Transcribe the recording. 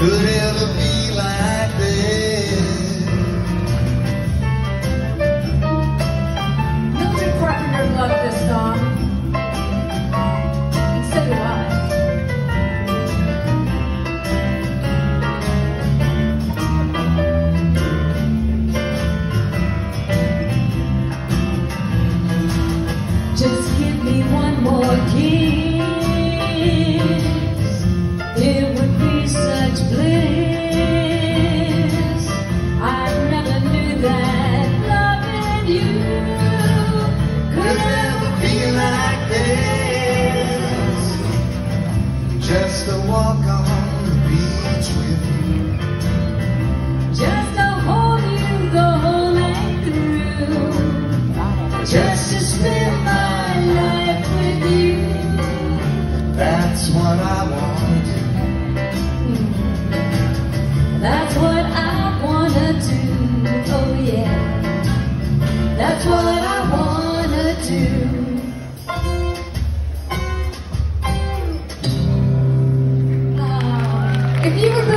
could ever be. is just a walk on the beach with you. Just to hold you the whole night through. Just to spend my life with you. That's what I want to do. That's what I want to do. Oh yeah. That's what If you were